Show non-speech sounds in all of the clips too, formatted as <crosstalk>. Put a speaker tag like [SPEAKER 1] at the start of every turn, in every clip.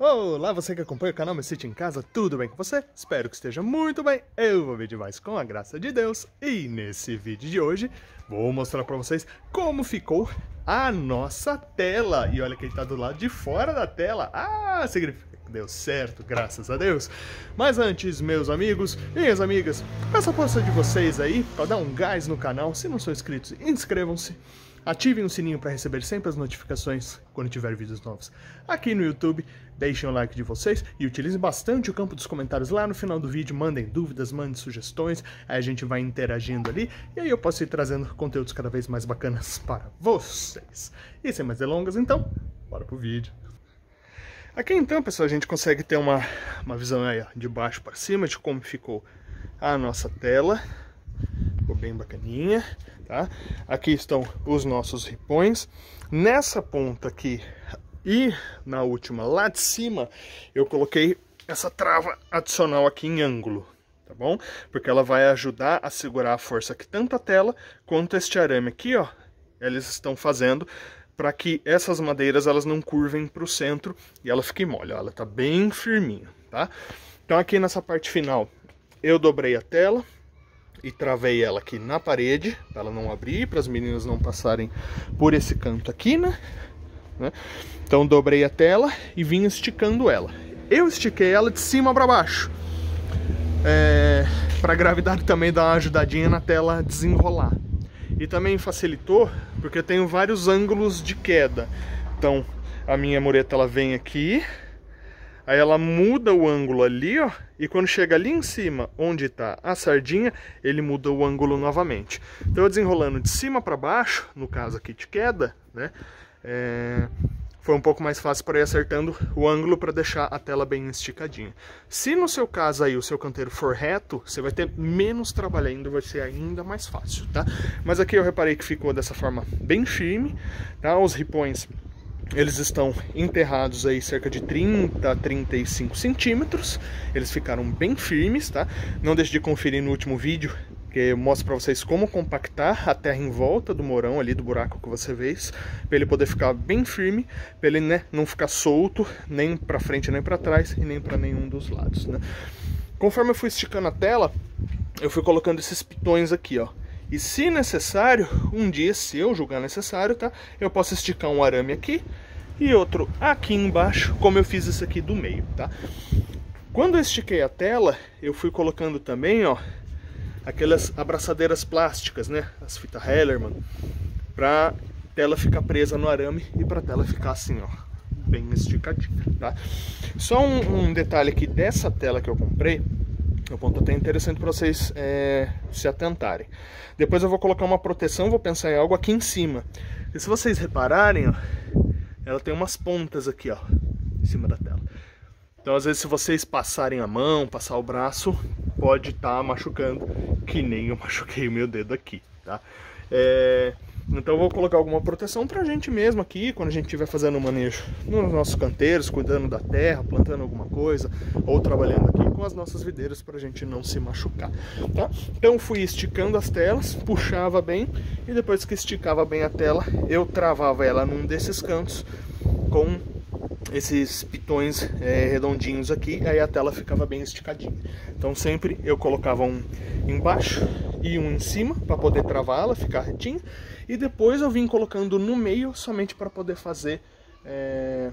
[SPEAKER 1] Olá, você que acompanha o canal Meu Sítio em Casa, tudo bem com você? Espero que esteja muito bem, eu vou ver demais com a graça de Deus. E nesse vídeo de hoje vou mostrar para vocês como ficou a nossa tela. E olha quem está do lado de fora da tela, ah, significa que deu certo, graças a Deus. Mas antes, meus amigos e minhas amigas, peço a força de vocês aí para dar um gás no canal, se não são inscritos, inscrevam-se Ativem o sininho para receber sempre as notificações quando tiver vídeos novos aqui no YouTube. Deixem o like de vocês e utilizem bastante o campo dos comentários lá no final do vídeo. Mandem dúvidas, mandem sugestões, aí a gente vai interagindo ali e aí eu posso ir trazendo conteúdos cada vez mais bacanas <laughs> para vocês. E sem mais delongas, então, bora pro vídeo. Aqui então, pessoal, a gente consegue ter uma, uma visão aí, ó, de baixo para cima de como ficou a nossa tela. Ficou bem bacaninha tá? Aqui estão os nossos ripões. Nessa ponta aqui e na última lá de cima, eu coloquei essa trava adicional aqui em ângulo, tá bom? Porque ela vai ajudar a segurar a força que tanto a tela quanto este arame aqui, ó, eles estão fazendo para que essas madeiras elas não curvem para o centro e ela fique mole, ó, ela tá bem firminha, tá? Então aqui nessa parte final eu dobrei a tela, e travei ela aqui na parede, para ela não abrir, para as meninas não passarem por esse canto aqui, né? né? Então dobrei a tela e vim esticando ela. Eu estiquei ela de cima para baixo, é, para a gravidade também dar uma ajudadinha na tela desenrolar. E também facilitou, porque eu tenho vários ângulos de queda. Então, a minha mureta ela vem aqui, Aí ela muda o ângulo ali, ó, e quando chega ali em cima, onde está a sardinha, ele muda o ângulo novamente. Então eu desenrolando de cima para baixo, no caso aqui de queda, né, é... foi um pouco mais fácil para ir acertando o ângulo para deixar a tela bem esticadinha. Se no seu caso aí o seu canteiro for reto, você vai ter menos trabalho ainda, vai ser ainda mais fácil, tá? Mas aqui eu reparei que ficou dessa forma bem firme, tá? Os ripões eles estão enterrados aí cerca de 30 a 35 centímetros. Eles ficaram bem firmes, tá? Não deixe de conferir no último vídeo, que eu mostro para vocês como compactar a terra em volta do morão ali, do buraco que você fez, para ele poder ficar bem firme, para ele né, não ficar solto, nem para frente nem para trás e nem para nenhum dos lados, né? Conforme eu fui esticando a tela, eu fui colocando esses pitões aqui, ó. E se necessário, um dia, se eu julgar necessário, tá? Eu posso esticar um arame aqui e outro aqui embaixo, como eu fiz isso aqui do meio, tá? Quando eu estiquei a tela, eu fui colocando também, ó, aquelas abraçadeiras plásticas, né? As fitas Hellerman, pra tela ficar presa no arame e pra tela ficar assim, ó, bem esticadinha, tá? Só um, um detalhe aqui dessa tela que eu comprei, é um ponto até interessante para vocês é, se atentarem. Depois eu vou colocar uma proteção, vou pensar em algo aqui em cima. E se vocês repararem, ó, ela tem umas pontas aqui, ó, em cima da tela. Então às vezes se vocês passarem a mão, passar o braço, pode estar tá machucando, que nem eu <laughs> machuquei o meu dedo aqui, tá? É... Então eu vou colocar alguma proteção pra gente mesmo aqui, quando a gente estiver fazendo manejo nos nossos canteiros, cuidando da terra, plantando alguma coisa, ou trabalhando aqui com as nossas videiras pra gente não se machucar, tá? Então fui esticando as telas, puxava bem, e depois que esticava bem a tela, eu travava ela num desses cantos com esses pitões é, redondinhos aqui, aí a tela ficava bem esticadinha. Então sempre eu colocava um embaixo e um em cima para poder travá-la, ficar retinha, e depois eu vim colocando no meio somente para poder fazer é,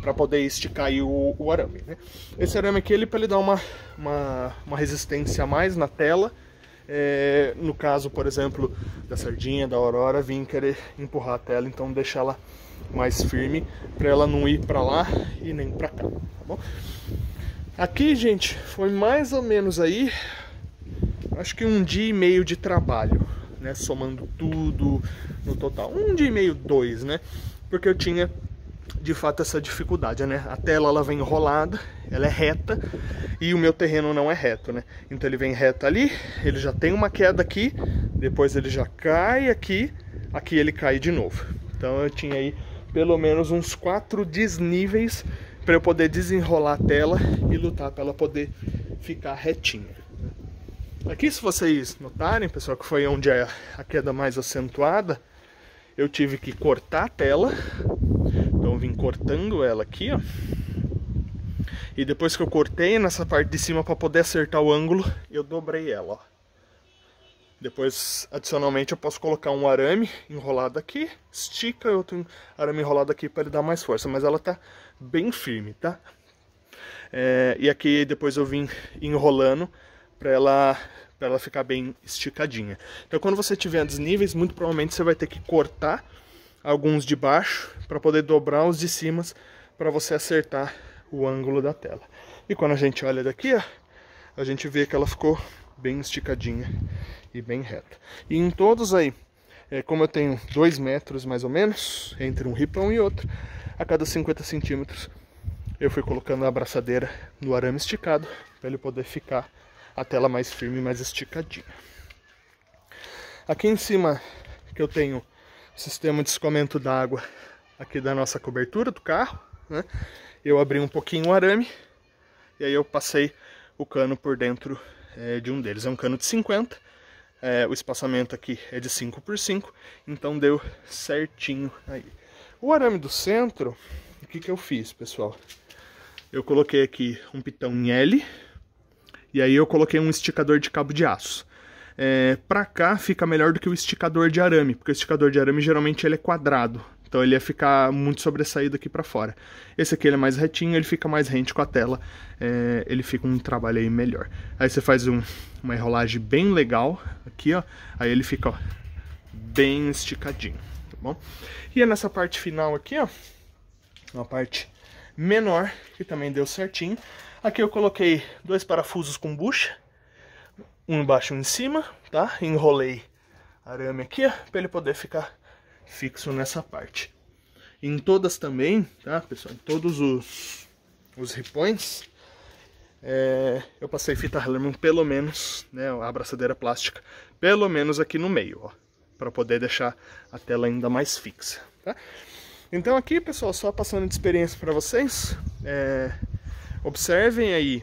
[SPEAKER 1] para poder esticar o, o, arame. Né? Esse arame aqui ele para ele dar uma, uma, uma resistência a mais na tela. É, no caso, por exemplo, da sardinha, da aurora, vim querer empurrar a tela, então deixar ela mais firme para ela não ir para lá e nem para cá, tá bom? Aqui, gente, foi mais ou menos aí, acho que um dia e meio de trabalho, né? Somando tudo no total, um dia e meio, dois, né? Porque eu tinha de fato essa dificuldade, né? A tela ela vem enrolada, ela é reta e o meu terreno não é reto, né? Então ele vem reto ali, ele já tem uma queda aqui, depois ele já cai aqui, aqui ele cai de novo. Então eu tinha aí pelo menos uns quatro desníveis para eu poder desenrolar a tela e lutar para ela poder ficar retinha. Aqui, se vocês notarem, pessoal, que foi onde é a queda mais acentuada, eu tive que cortar a tela. Então, vim cortando ela aqui, ó. E depois que eu cortei nessa parte de cima para poder acertar o ângulo, eu dobrei ela, ó. Depois, adicionalmente, eu posso colocar um arame enrolado aqui, estica outro arame enrolado aqui para ele dar mais força, mas ela tá bem firme, tá? É, e aqui depois eu vim enrolando para ela, pra ela ficar bem esticadinha. Então quando você tiver desníveis, muito provavelmente você vai ter que cortar alguns de baixo para poder dobrar os de cima para você acertar o ângulo da tela. E quando a gente olha daqui, ó, a gente vê que ela ficou bem esticadinha e bem reta. E em todos aí, é, como eu tenho 2 metros mais ou menos, entre um ripão e outro, a cada 50 centímetros eu fui colocando a abraçadeira no arame esticado para ele poder ficar a tela mais firme e mais esticadinha. Aqui em cima que eu tenho sistema de escoamento d'água aqui da nossa cobertura do carro, né? Eu abri um pouquinho o arame e aí eu passei o cano por dentro é, de um deles. É um cano de 50, é, o espaçamento aqui é de 5 por 5, então deu certinho aí. O arame do centro, o que, que eu fiz, pessoal? Eu coloquei aqui um pitão em L, e aí eu coloquei um esticador de cabo de aço. É, pra cá fica melhor do que o esticador de arame, porque o esticador de arame geralmente ele é quadrado, então ele ia ficar muito sobressaído aqui para fora. Esse aqui ele é mais retinho, ele fica mais rente com a tela, é, ele fica um trabalho aí melhor. Aí você faz um, uma enrolagem bem legal aqui, ó, aí ele fica ó, bem esticadinho, tá bom? E é nessa parte final aqui, ó, uma parte menor, que também deu certinho. Aqui eu coloquei dois parafusos com bucha, um embaixo e um em cima, tá? Enrolei arame aqui, ó, para ele poder ficar fixo nessa parte. Em todas também, tá, pessoal? Em todos os, os ripões, é, eu passei fita Hellman pelo menos, né, a abraçadeira plástica, pelo menos aqui no meio, ó, para poder deixar a tela ainda mais fixa, tá? Então aqui, pessoal, só passando de experiência para vocês, é, observem aí,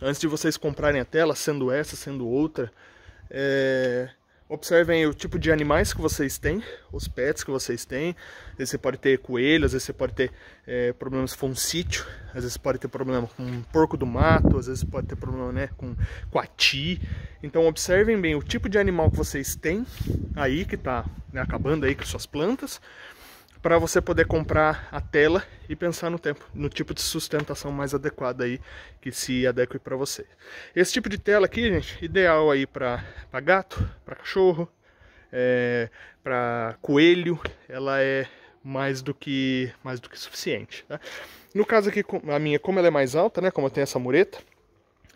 [SPEAKER 1] antes de vocês comprarem a tela, sendo essa, sendo outra, é, Observem o tipo de animais que vocês têm, os pets que vocês têm. Às vezes você pode ter coelho, às vezes você pode ter é, problemas com um sítio, às vezes pode ter problema com um porco do mato, às vezes pode ter problema né, com coati. Então observem bem o tipo de animal que vocês têm aí, que está né, acabando aí com suas plantas para você poder comprar a tela e pensar no tempo, no tipo de sustentação mais adequada aí que se adeque para você. Esse tipo de tela aqui, gente, ideal aí para gato, para cachorro, é, para coelho, ela é mais do que mais do que suficiente. Tá? No caso aqui, a minha, como ela é mais alta, né, como eu tenho essa mureta,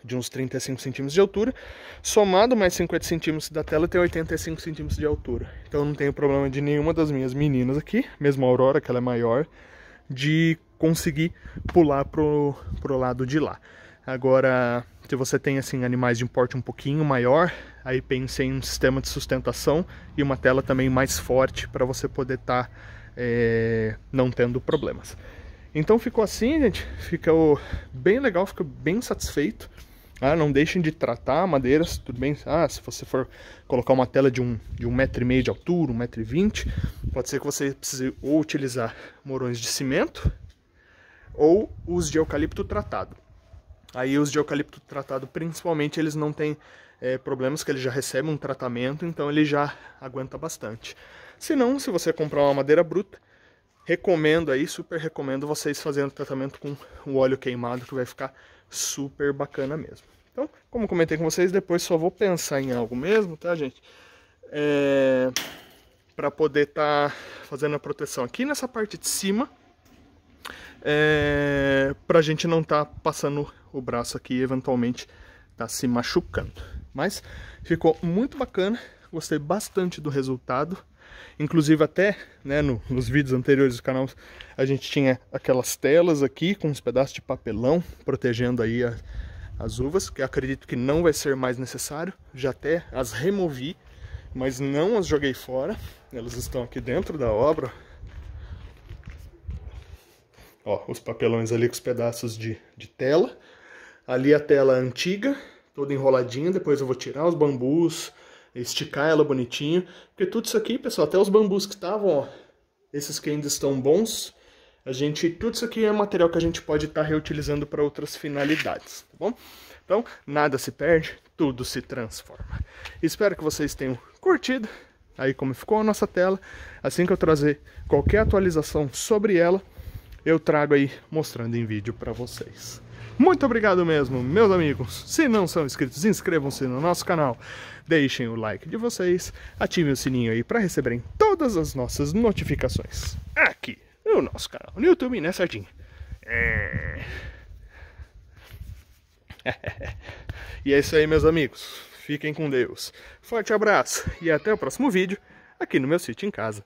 [SPEAKER 1] de uns 35 centímetros de altura, somado mais 50 centímetros da tela tem 85 centímetros de altura. Então não tenho problema de nenhuma das minhas meninas aqui, mesmo a Aurora, que ela é maior, de conseguir pular pro, pro lado de lá. Agora, se você tem assim animais de um porte um pouquinho maior, aí pense em um sistema de sustentação e uma tela também mais forte para você poder estar tá, é, não tendo problemas. Então ficou assim, gente, ficou bem legal, ficou bem satisfeito. Ah, não deixem de tratar madeiras, tudo bem? Ah, se você for colocar uma tela de um, de um metro e meio de altura, um metro e vinte, pode ser que você precise ou utilizar morões de cimento ou os de eucalipto tratado. Aí os de eucalipto tratado, principalmente, eles não têm é, problemas, que ele já recebe um tratamento, então ele já aguenta bastante. Se não, se você comprar uma madeira bruta, recomendo aí, super recomendo vocês fazendo tratamento com o óleo queimado, que vai ficar super bacana mesmo. Então, como comentei com vocês, depois só vou pensar em algo mesmo, tá, gente? É... Para poder estar tá fazendo a proteção aqui nessa parte de cima. É... Para a gente não estar tá passando o braço aqui eventualmente tá se machucando. Mas ficou muito bacana, gostei bastante do resultado. Inclusive até né, no, nos vídeos anteriores do canal a gente tinha aquelas telas aqui com uns pedaços de papelão protegendo aí a, as uvas, que acredito que não vai ser mais necessário. Já até as removi, mas não as joguei fora. Elas estão aqui dentro da obra. Ó, os papelões ali com os pedaços de, de tela. Ali a tela antiga, toda enroladinha. Depois eu vou tirar os bambus, esticar ela bonitinho. Porque tudo isso aqui, pessoal, até os bambus que estavam, ó, esses que ainda estão bons, a gente, tudo isso aqui é material que a gente pode estar tá reutilizando para outras finalidades, tá bom? Então, nada se perde, tudo se transforma. Espero que vocês tenham curtido aí como ficou a nossa tela. Assim que eu trazer qualquer atualização sobre ela, eu trago aí mostrando em vídeo para vocês. Muito obrigado mesmo, meus amigos. Se não são inscritos, inscrevam-se no nosso canal. Deixem o like de vocês, ativem o sininho aí para receberem todas as nossas notificações aqui no nosso canal, no YouTube, né, certinho? É... <laughs> e é isso aí, meus amigos. Fiquem com Deus. Forte abraço e até o próximo vídeo aqui no meu sítio em casa.